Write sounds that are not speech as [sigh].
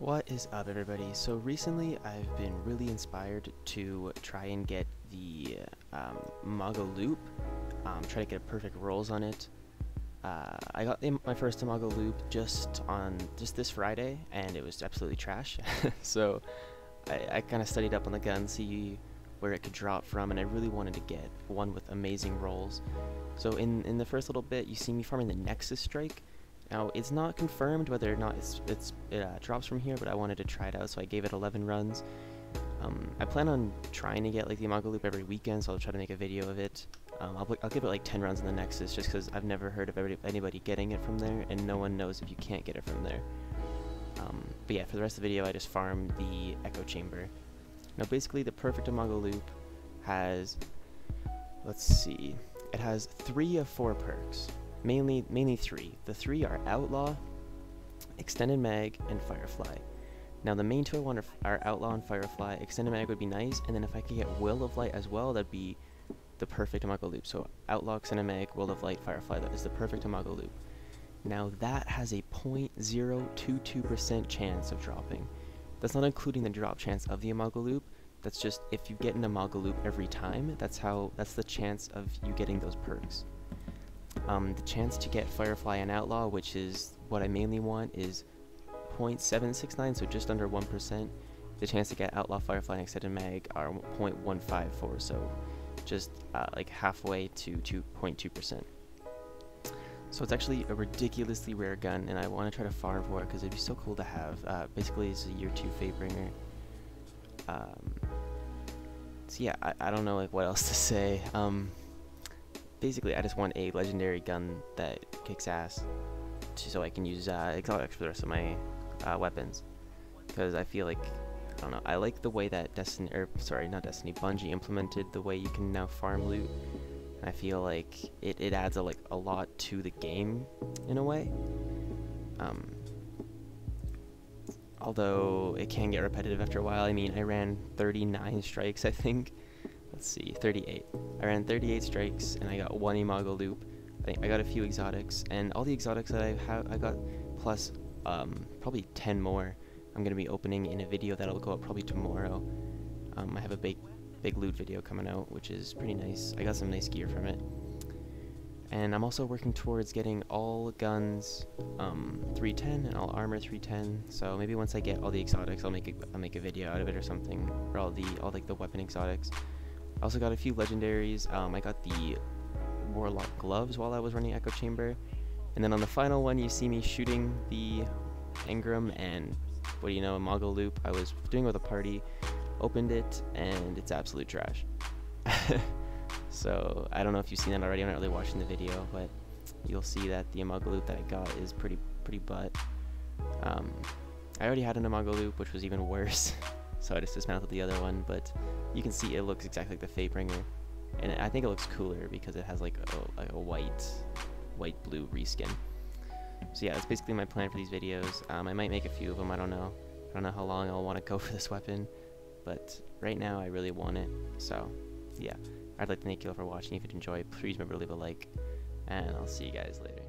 What is up everybody? So recently I've been really inspired to try and get the um, Imago Loop, um, try to get perfect rolls on it. Uh, I got my first Imago Loop just on just this Friday and it was absolutely trash. [laughs] so I, I kind of studied up on the gun, see where it could drop from and I really wanted to get one with amazing rolls. So in, in the first little bit you see me farming the Nexus Strike now, it's not confirmed whether or not it's, it's it uh, drops from here, but I wanted to try it out, so I gave it 11 runs. Um, I plan on trying to get like the Imago Loop every weekend, so I'll try to make a video of it. Um, I'll, I'll give it like 10 runs in the Nexus, just because I've never heard of anybody getting it from there, and no one knows if you can't get it from there. Um, but yeah, for the rest of the video, I just farmed the Echo Chamber. Now, basically, the perfect Imago Loop has, let's see, it has three of four perks mainly mainly three. The three are Outlaw, Extended Mag, and Firefly. Now the main two I want are Outlaw and Firefly. Extended Mag would be nice, and then if I could get Will of Light as well, that'd be the perfect Imago Loop. So Outlaw, Extended Mag, Will of Light, Firefly, that is the perfect Imago Loop. Now that has a 0.022% chance of dropping. That's not including the drop chance of the Imago Loop, that's just if you get an Imago Loop every time, that's how that's the chance of you getting those perks. Um, the chance to get Firefly and Outlaw, which is what I mainly want, is 0.769, so just under 1%. The chance to get Outlaw, Firefly, and Extended Mag are 0.154, so just uh, like halfway to 2.2%. So it's actually a ridiculously rare gun, and I want to try to farm for it because it'd be so cool to have. Uh, basically, it's a year 2 Fatebringer. Um, so yeah, I, I don't know like what else to [laughs] say. Um, basically I just want a legendary gun that kicks ass so I can use uh, exotics for the rest of my uh, weapons. Because I feel like I don't know I like the way that Destiny or sorry not Destiny Bungie implemented the way you can now farm loot. I feel like it, it adds a, like a lot to the game in a way. Um, although it can get repetitive after a while. I mean I ran 39 strikes I think let's see, 38. I ran 38 strikes and I got one Imago loop. I think I got a few exotics and all the exotics that I have, I got plus um, probably 10 more. I'm gonna be opening in a video that'll go up probably tomorrow. Um, I have a big, big loot video coming out, which is pretty nice. I got some nice gear from it. And I'm also working towards getting all guns um, 310 and all armor 310. So maybe once I get all the exotics, I'll make a, I'll make a video out of it or something, or all the all like the weapon exotics. I also got a few legendaries. Um, I got the Warlock gloves while I was running Echo Chamber. And then on the final one, you see me shooting the Engram and what do you know, Imago Loop. I was doing with a party, opened it, and it's absolute trash. [laughs] so I don't know if you've seen that already. I'm not really watching the video, but you'll see that the Imago Loop that I got is pretty pretty butt. Um, I already had an Imago Loop, which was even worse. [laughs] so I just dismantled the other one, but you can see it looks exactly like the Fate Fatebringer, and I think it looks cooler because it has like a, like a white, white blue reskin. So yeah, that's basically my plan for these videos. Um, I might make a few of them, I don't know. I don't know how long I'll want to go [laughs] for this weapon, but right now I really want it, so yeah. I'd like to thank you all for watching. If you enjoyed, please remember to leave a like, and I'll see you guys later.